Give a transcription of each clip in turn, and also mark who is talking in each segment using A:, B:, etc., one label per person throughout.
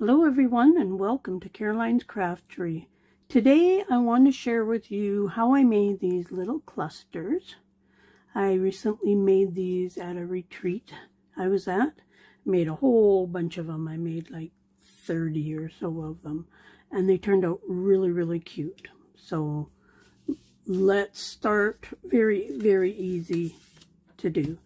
A: Hello everyone and welcome to Caroline's Craft Tree. Today I want to share with you how I made these little clusters. I recently made these at a retreat I was at. Made a whole bunch of them. I made like 30 or so of them and they turned out really really cute. So let's start very very easy to do.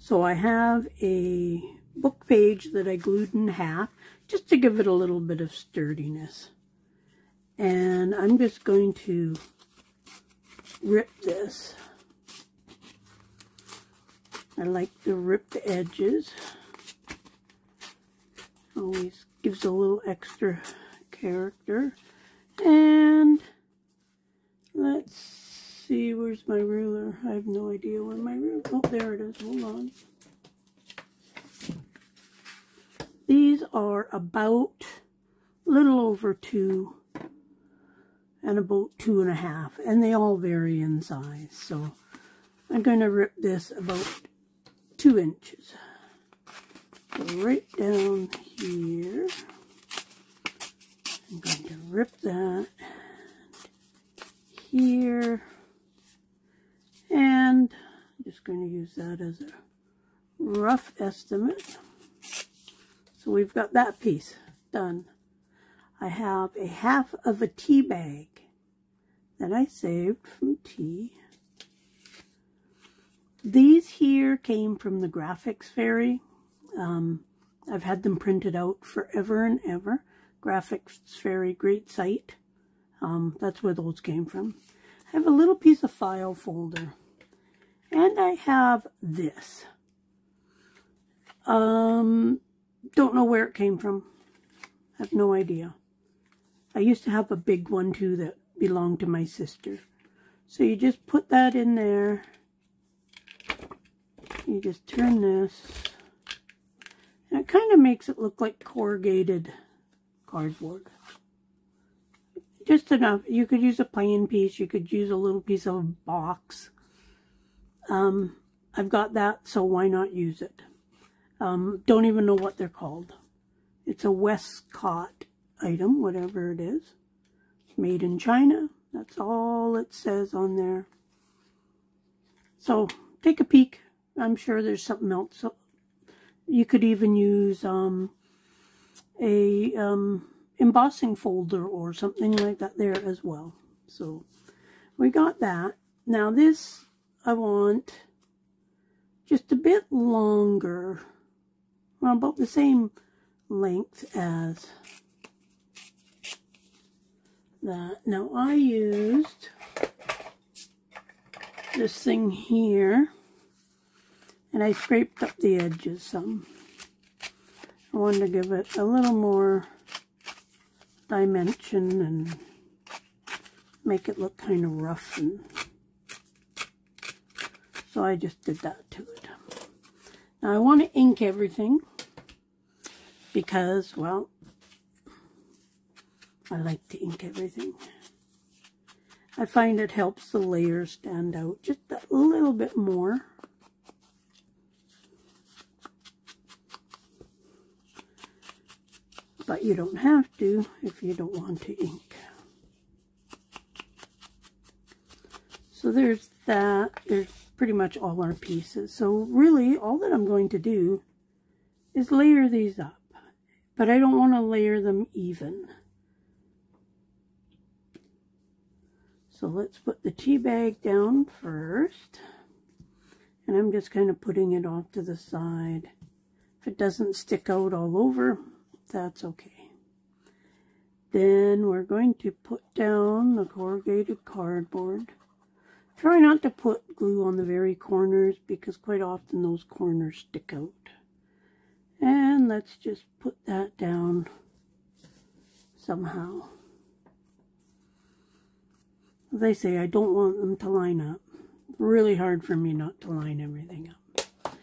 A: So I have a book page that I glued in half just to give it a little bit of sturdiness. And I'm just going to rip this. I like to rip the edges. Always gives a little extra character. And let's see, where's my ruler? I have no idea where my ruler, oh, there it is, hold on. These are about a little over two and about two and a half, and they all vary in size. So I'm going to rip this about two inches. Right down here, I'm going to rip that here, and I'm just going to use that as a rough estimate. So we've got that piece done. I have a half of a tea bag that I saved from tea. These here came from the Graphics Fairy. Um, I've had them printed out forever and ever. Graphics Fairy, great site. Um, that's where those came from. I have a little piece of file folder. And I have this. Um, don't know where it came from. I have no idea. I used to have a big one too that belonged to my sister. So you just put that in there. You just turn this. And it kind of makes it look like corrugated cardboard. Just enough. You could use a plain piece. You could use a little piece of a box. Um, I've got that, so why not use it? Um, don't even know what they're called. It's a Westcott item, whatever it is. It's Made in China. That's all it says on there. So take a peek. I'm sure there's something else. So you could even use um, a um, embossing folder or something like that there as well. So we got that. Now this I want just a bit longer well, about the same length as that. Now I used this thing here and I scraped up the edges some. I wanted to give it a little more dimension and make it look kind of rough and so I just did that to it. Now I want to ink everything because, well, I like to ink everything. I find it helps the layers stand out just a little bit more. But you don't have to if you don't want to ink. So there's that. There's pretty much all our pieces. So really, all that I'm going to do is layer these up. But I don't want to layer them even. So let's put the tea bag down first. And I'm just kind of putting it off to the side. If it doesn't stick out all over, that's okay. Then we're going to put down the corrugated cardboard. Try not to put glue on the very corners because quite often those corners stick out. And let's just put that down somehow. As I say, I don't want them to line up. Really hard for me not to line everything up.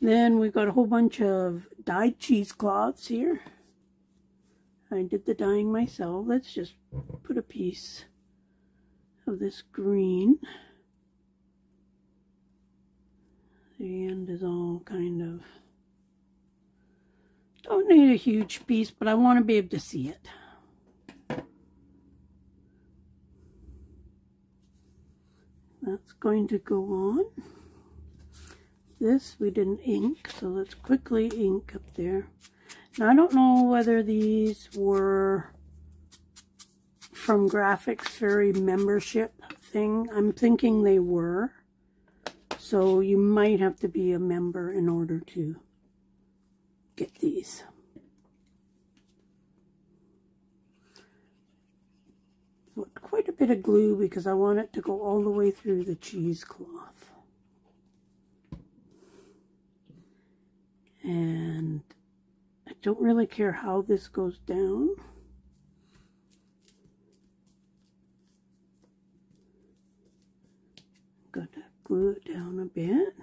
A: Then we've got a whole bunch of dyed cheesecloths here. I did the dyeing myself. Let's just put a piece of this green. The end is all kind of Don't need a huge piece, but I want to be able to see it. That's going to go on. This we didn't ink, so let's quickly ink up there. Now I don't know whether these were from Graphics Fairy membership thing. I'm thinking they were. So you might have to be a member in order to get these. quite a bit of glue because I want it to go all the way through the cheesecloth. And I don't really care how this goes down. To glue it down a bit.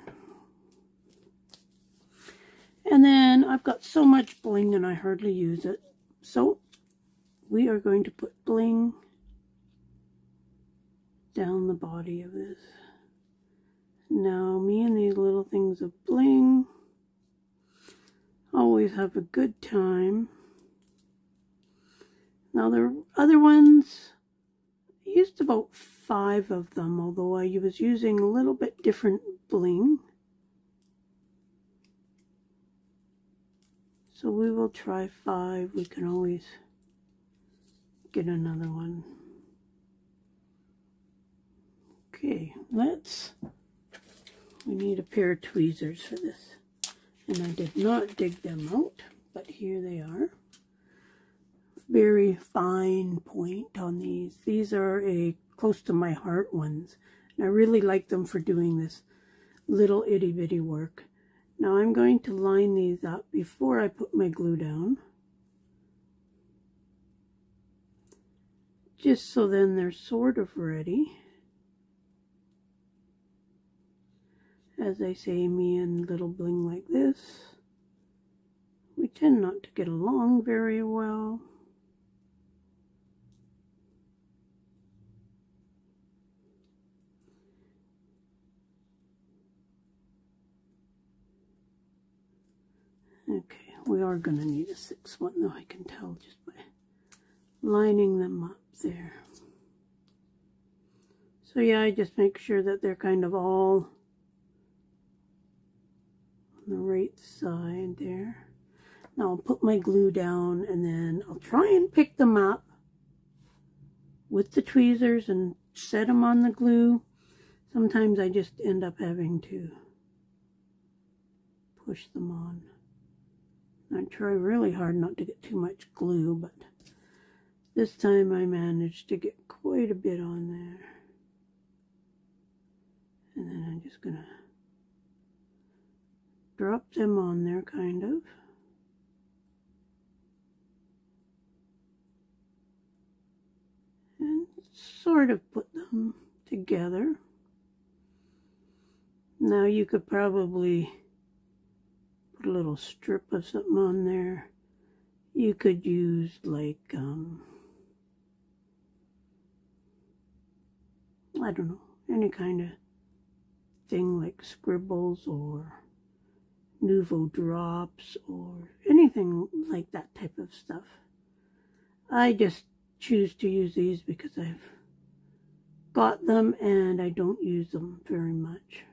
A: And then I've got so much bling and I hardly use it. So we are going to put bling down the body of this. Now me and these little things of bling always have a good time. Now the other ones, Used about five of them, although I was using a little bit different bling. So we will try five. We can always get another one. Okay, let's, we need a pair of tweezers for this. And I did not dig them out, but here they are. Very fine point on these. These are a close to my heart ones. And I really like them for doing this little itty bitty work. Now I'm going to line these up before I put my glue down. Just so then they're sort of ready. As I say, me and little bling like this, we tend not to get along very well. Okay, we are going to need a six one, though I can tell just by lining them up there. So yeah, I just make sure that they're kind of all on the right side there. Now I'll put my glue down and then I'll try and pick them up with the tweezers and set them on the glue. Sometimes I just end up having to push them on. I try really hard not to get too much glue, but this time I managed to get quite a bit on there. And then I'm just going to drop them on there, kind of. And sort of put them together. Now you could probably put a little strip of something on there. You could use like, um, I don't know, any kind of thing like scribbles or Nuvo drops or anything like that type of stuff. I just choose to use these because I've got them and I don't use them very much.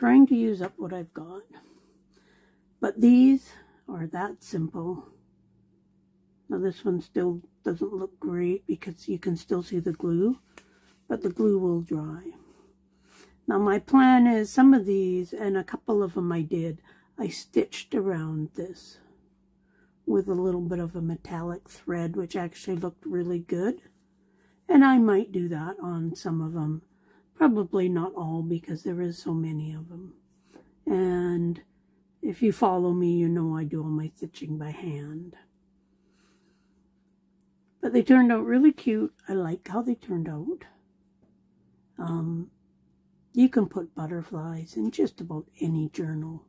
A: Trying to use up what I've got. But these are that simple. Now this one still doesn't look great because you can still see the glue, but the glue will dry. Now my plan is some of these, and a couple of them I did, I stitched around this with a little bit of a metallic thread, which actually looked really good. And I might do that on some of them Probably not all because there is so many of them. And if you follow me, you know I do all my stitching by hand. But they turned out really cute. I like how they turned out. Um, you can put butterflies in just about any journal,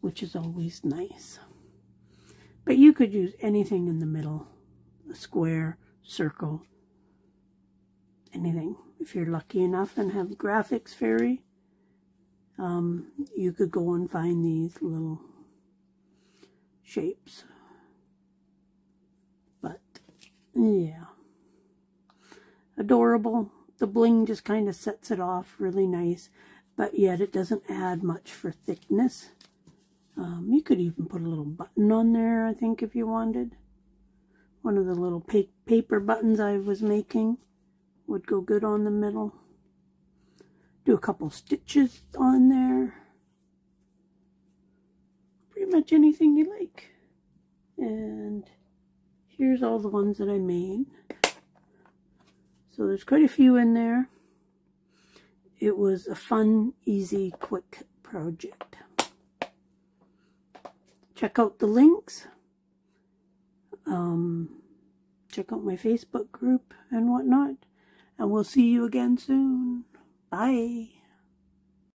A: which is always nice. But you could use anything in the middle, a square, circle, anything if you're lucky enough and have Graphics Fairy um, you could go and find these little shapes. But, yeah. Adorable. The bling just kind of sets it off really nice, but yet it doesn't add much for thickness. Um, you could even put a little button on there, I think, if you wanted. One of the little pa paper buttons I was making would go good on the middle. Do a couple stitches on there. Pretty much anything you like. And here's all the ones that I made. So there's quite a few in there. It was a fun, easy, quick project. Check out the links. Um, check out my Facebook group and whatnot. And we'll see you again soon. Bye.